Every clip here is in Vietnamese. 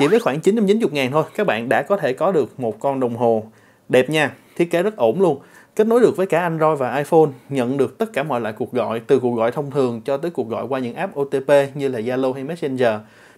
Chỉ với khoảng 990 ngàn thôi, các bạn đã có thể có được một con đồng hồ đẹp nha, thiết kế rất ổn luôn. Kết nối được với cả Android và iPhone, nhận được tất cả mọi loại cuộc gọi, từ cuộc gọi thông thường cho tới cuộc gọi qua những app OTP như là Zalo hay Messenger.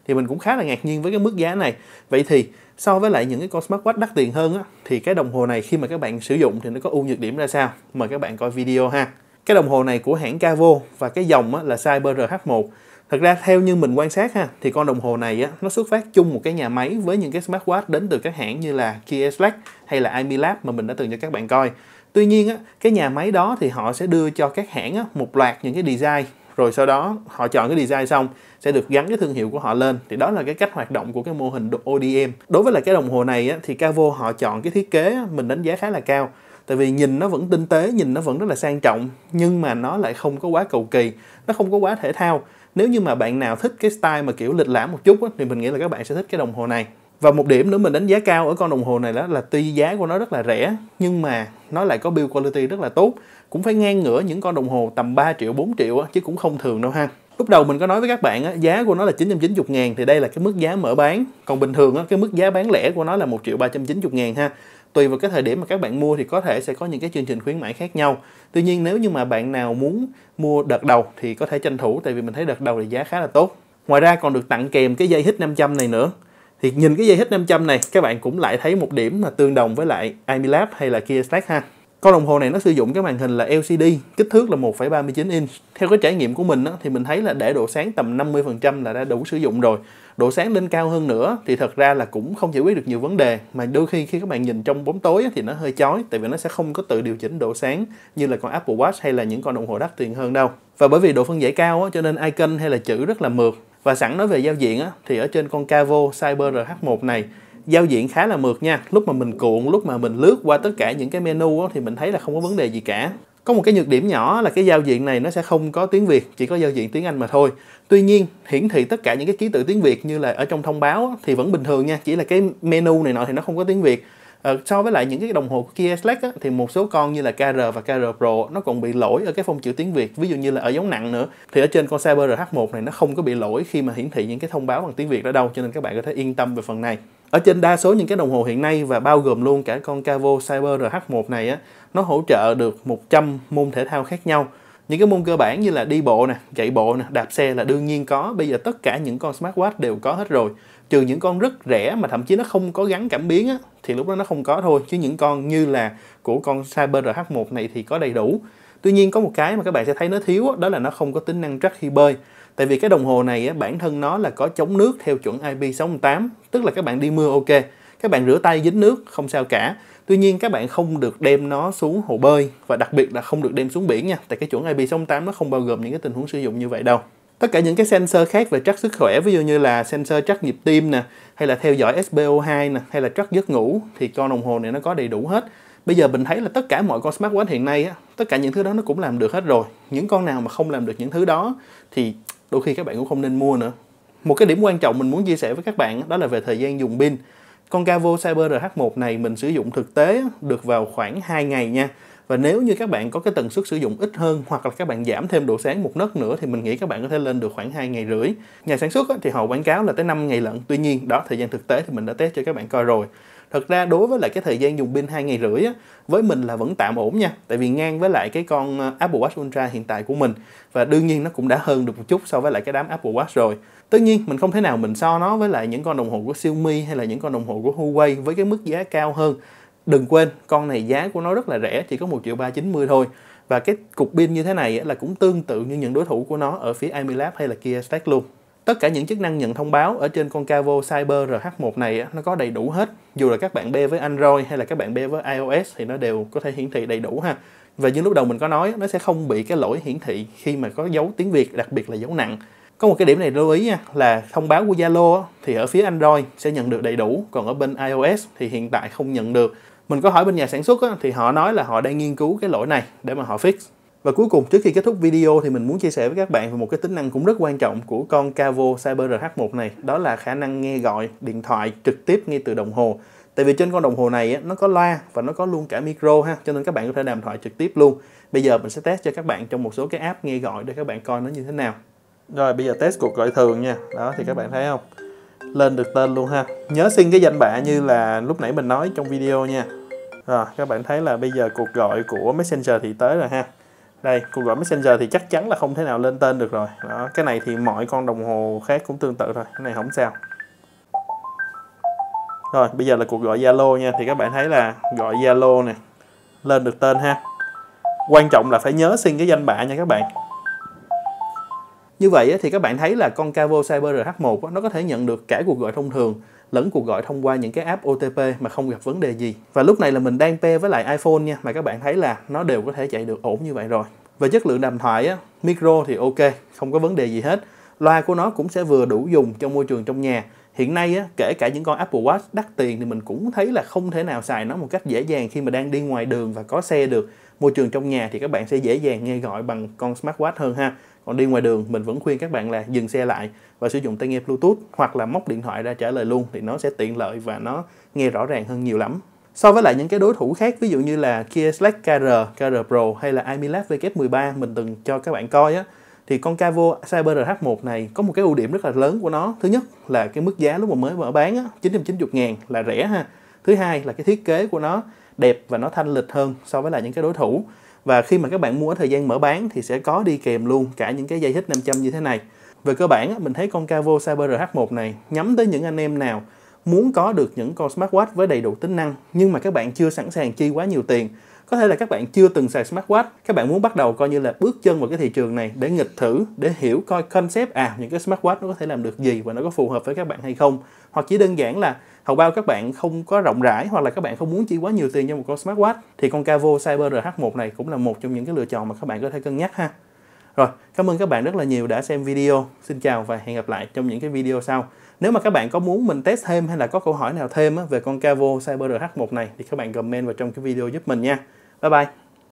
Thì mình cũng khá là ngạc nhiên với cái mức giá này. Vậy thì so với lại những cái con smartwatch đắt tiền hơn á, thì cái đồng hồ này khi mà các bạn sử dụng thì nó có ưu nhược điểm ra sao? Mời các bạn coi video ha. Cái đồng hồ này của hãng Cavo và cái dòng á, là Cyber RH1 Thật ra theo như mình quan sát ha thì con đồng hồ này á, nó xuất phát chung một cái nhà máy với những cái smartwatch đến từ các hãng như là Kia Slack hay là iMilab mà mình đã từng cho các bạn coi. Tuy nhiên á, cái nhà máy đó thì họ sẽ đưa cho các hãng á, một loạt những cái design. Rồi sau đó họ chọn cái design xong sẽ được gắn cái thương hiệu của họ lên. Thì đó là cái cách hoạt động của cái mô hình ODM đối với lại cái đồng hồ này á, thì Cavo họ chọn cái thiết kế mình đánh giá khá là cao. Tại vì nhìn nó vẫn tinh tế nhìn nó vẫn rất là sang trọng nhưng mà nó lại không có quá cầu kỳ nó không có quá thể thao nếu như mà bạn nào thích cái style mà kiểu lịch lãm một chút á, thì mình nghĩ là các bạn sẽ thích cái đồng hồ này. Và một điểm nữa mình đánh giá cao ở con đồng hồ này đó là tuy giá của nó rất là rẻ nhưng mà nó lại có build quality rất là tốt. Cũng phải ngang ngửa những con đồng hồ tầm 3 triệu 4 triệu á, chứ cũng không thường đâu ha. Lúc đầu mình có nói với các bạn á, giá của nó là 990 ngàn thì đây là cái mức giá mở bán. Còn bình thường á, cái mức giá bán lẻ của nó là 1 triệu 390 ngàn ha tùy vào cái thời điểm mà các bạn mua thì có thể sẽ có những cái chương trình khuyến mãi khác nhau. Tuy nhiên nếu như mà bạn nào muốn mua đợt đầu thì có thể tranh thủ, tại vì mình thấy đợt đầu thì giá khá là tốt. Ngoài ra còn được tặng kèm cái dây hít 500 này nữa. Thì nhìn cái dây hít 500 này, các bạn cũng lại thấy một điểm mà tương đồng với lại AmiLab hay là Kia Stack ha con đồng hồ này nó sử dụng cái màn hình là LCD, kích thước là 1,39 inch. Theo cái trải nghiệm của mình á, thì mình thấy là để độ sáng tầm 50% là đã đủ sử dụng rồi. Độ sáng lên cao hơn nữa thì thật ra là cũng không giải quyết được nhiều vấn đề mà đôi khi khi các bạn nhìn trong bóng tối á, thì nó hơi chói tại vì nó sẽ không có tự điều chỉnh độ sáng như là con Apple Watch hay là những con đồng hồ đắt tiền hơn đâu. Và bởi vì độ phân giải cao á, cho nên icon hay là chữ rất là mượt. Và sẵn nói về giao diện á, thì ở trên con Cavo Cyber RH1 này giao diện khá là mượt nha. Lúc mà mình cuộn lúc mà mình lướt qua tất cả những cái menu á, thì mình thấy là không có vấn đề gì cả. Có một cái nhược điểm nhỏ là cái giao diện này nó sẽ không có tiếng Việt chỉ có giao diện tiếng Anh mà thôi. Tuy nhiên hiển thị tất cả những cái ký tự tiếng Việt như là ở trong thông báo thì vẫn bình thường nha. Chỉ là cái menu này nọ thì nó không có tiếng Việt. Ờ, so với lại những cái đồng hồ của Kia Select á, thì một số con như là KR và KR Pro nó còn bị lỗi ở cái phông chữ tiếng Việt. Ví dụ như là ở dấu nặng nữa thì ở trên con Cyber RH1 này nó không có bị lỗi khi mà hiển thị những cái thông báo bằng tiếng Việt đó đâu. Cho nên các bạn có thể yên tâm về phần này ở trên đa số những cái đồng hồ hiện nay và bao gồm luôn cả con Cavo Cyber RH1 này á, nó hỗ trợ được 100 môn thể thao khác nhau những cái môn cơ bản như là đi bộ nè chạy bộ nè đạp xe là đương nhiên có. Bây giờ tất cả những con smartwatch đều có hết rồi. Trừ những con rất rẻ mà thậm chí nó không có gắn cảm biến á, thì lúc đó nó không có thôi. Chứ những con như là của con Cyber RH1 này thì có đầy đủ. Tuy nhiên có một cái mà các bạn sẽ thấy nó thiếu đó, là nó không có tính năng track khi bơi. Tại vì cái đồng hồ này á, bản thân nó là có chống nước theo chuẩn IP68 tức là các bạn đi mưa ok. Các bạn rửa tay dính nước không sao cả tuy nhiên các bạn không được đem nó xuống hồ bơi và đặc biệt là không được đem xuống biển nha tại cái chuẩn IP68 nó không bao gồm những cái tình huống sử dụng như vậy đâu. Tất cả những cái sensor khác về track sức khỏe ví dụ như là sensor track nhịp tim nè hay là theo dõi SpO2 nè hay là track giấc ngủ thì con đồng hồ này nó có đầy đủ hết. Bây giờ mình thấy là tất cả mọi con smartwatch hiện nay á, tất cả những thứ đó nó cũng làm được hết rồi. Những con nào mà không làm được những thứ đó thì đôi khi các bạn cũng không nên mua nữa. Một cái điểm quan trọng mình muốn chia sẻ với các bạn đó là về thời gian dùng pin con Cavo Cyber RH1 này mình sử dụng thực tế được vào khoảng 2 ngày nha và nếu như các bạn có cái tần suất sử dụng ít hơn hoặc là các bạn giảm thêm độ sáng một nấc nữa thì mình nghĩ các bạn có thể lên được khoảng 2 ngày rưỡi. Nhà sản xuất thì họ quảng cáo là tới 5 ngày lận. Tuy nhiên đó thời gian thực tế thì mình đã test cho các bạn coi rồi. Thật ra đối với lại cái thời gian dùng pin hai ngày rưỡi á, với mình là vẫn tạm ổn nha. Tại vì ngang với lại cái con ờ, Apple Watch Ultra hiện tại của mình. Và đương nhiên nó cũng đã hơn được một chút so với lại cái đám Apple Watch rồi. Tất nhiên mình không thể nào mình so nó với lại những con đồng hồ của Xiaomi hay là những con đồng hồ của Huawei với cái mức giá cao hơn đừng quên, con này giá của nó rất là rẻ, chỉ có 1 triệu 390 thôi. Và cái cục pin như thế này là cũng tương tự như những đối thủ của nó ở phía Amilab hay là Kia Stack luôn. Tất cả những chức năng nhận thông báo ở trên con Cavo Cyber RH1 này nó có đầy đủ hết. Dù là các bạn bê với Android hay là các bạn bê với iOS thì nó đều có thể hiển thị đầy đủ ha. Và như lúc đầu mình có nói nó sẽ không bị cái lỗi hiển thị khi mà có dấu tiếng Việt, đặc biệt là dấu nặng. Có một cái điểm này lưu ý nha, là thông báo của Zalo thì ở phía Android sẽ nhận được đầy đủ, còn ở bên iOS thì hiện tại không nhận được mình có hỏi bên nhà sản xuất thì họ nói là họ đang nghiên cứu cái lỗi này để mà họ fix. Và cuối cùng, trước khi kết thúc video thì mình muốn chia sẻ với các bạn về một cái tính năng cũng rất quan trọng của con Cavo Cyber RH1 này. Đó là khả năng nghe gọi điện thoại trực tiếp ngay từ đồng hồ. Tại vì trên con đồng hồ này nó có loa và nó có luôn cả micro ha, cho nên các bạn có thể đàm thoại trực tiếp luôn. Bây giờ mình sẽ test cho các bạn trong một số cái app nghe gọi để các bạn coi nó như thế nào. Rồi, bây giờ test cuộc gọi thường nha. Đó, thì các bạn thấy không? Lên được tên luôn ha. Nhớ xin cái danh bạ như là lúc nãy mình nói trong video nha. Rồi, các bạn thấy là bây giờ cuộc gọi của Messenger thì tới rồi ha. Đây, cuộc gọi Messenger thì chắc chắn là không thể nào lên tên được rồi. Đó, cái này thì mọi con đồng hồ khác cũng tương tự thôi, cái này không sao. Rồi, bây giờ là cuộc gọi Zalo nha. Thì các bạn thấy là gọi Zalo nè, lên được tên ha. Quan trọng là phải nhớ xin cái danh bạ nha các bạn như vậy thì các bạn thấy là con Cavo Cyber RH1 nó có thể nhận được cả cuộc gọi thông thường lẫn cuộc gọi thông qua những cái app OTP mà không gặp vấn đề gì. Và lúc này là mình đang pair với lại iPhone nha, mà các bạn thấy là nó đều có thể chạy được ổn như vậy rồi. Về chất lượng đàm thoại á, micro thì ok, không có vấn đề gì hết. Loa của nó cũng sẽ vừa đủ dùng trong môi trường trong nhà. Hiện nay á, kể cả những con Apple Watch đắt tiền thì mình cũng thấy là không thể nào xài nó một cách dễ dàng khi mà đang đi ngoài đường và có xe được. Môi trường trong nhà thì các bạn sẽ dễ dàng nghe gọi bằng con smartwatch hơn ha còn đi ngoài đường mình vẫn khuyên các bạn là dừng xe lại và sử dụng tai nghe Bluetooth hoặc là móc điện thoại ra trả lời luôn thì nó sẽ tiện lợi và nó nghe rõ ràng hơn nhiều lắm. So với lại những cái đối thủ khác ví dụ như là Kia Slack KR, KR Pro hay là iMilab VK13 mình từng cho các bạn coi á thì con Cavo Cyber RH1 này có một cái ưu điểm rất là lớn của nó. Thứ nhất là cái mức giá lúc mà mới mở bán á, 990 ngàn là rẻ ha. Thứ hai là cái thiết kế của nó đẹp và nó thanh lịch hơn so với lại những cái đối thủ và khi mà các bạn mua ở thời gian mở bán thì sẽ có đi kèm luôn cả những cái dây hít 500 như thế này. Về cơ bản mình thấy con Cavo Cyber RH1 này nhắm tới những anh em nào muốn có được những con smartwatch với đầy đủ tính năng, nhưng mà các bạn chưa sẵn sàng chi quá nhiều tiền có thể là các bạn chưa từng xài smartwatch, các bạn muốn bắt đầu coi như là bước chân vào cái thị trường này để nghịch thử, để hiểu coi concept à những cái smartwatch nó có thể làm được gì và nó có phù hợp với các bạn hay không. Hoặc chỉ đơn giản là hầu bao các bạn không có rộng rãi hoặc là các bạn không muốn chi quá nhiều tiền cho một con smartwatch, thì con Cavo Cyber RH1 này cũng là một trong những cái lựa chọn mà các bạn có thể cân nhắc ha rồi, cảm ơn các bạn rất là nhiều đã xem video. Xin chào và hẹn gặp lại trong những cái video sau. Nếu mà các bạn có muốn mình test thêm hay là có câu hỏi nào thêm về con Cavo Cyber RH1 này, thì các bạn comment vào trong cái video giúp mình nha. Bye bye.